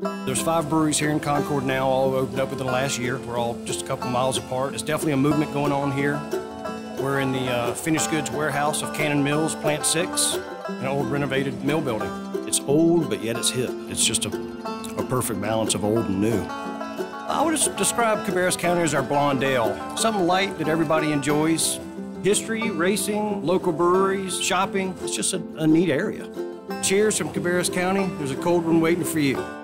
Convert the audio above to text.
There's five breweries here in Concord now, all opened up within the last year. We're all just a couple miles apart. It's definitely a movement going on here. We're in the uh, finished goods warehouse of Cannon Mills, Plant 6, an old renovated mill building. It's old, but yet it's hip. It's just a, a perfect balance of old and new. I would just describe Cabarrus County as our blonde ale. Something light that everybody enjoys. History, racing, local breweries, shopping. It's just a, a neat area. Cheers from Cabarrus County. There's a cold one waiting for you.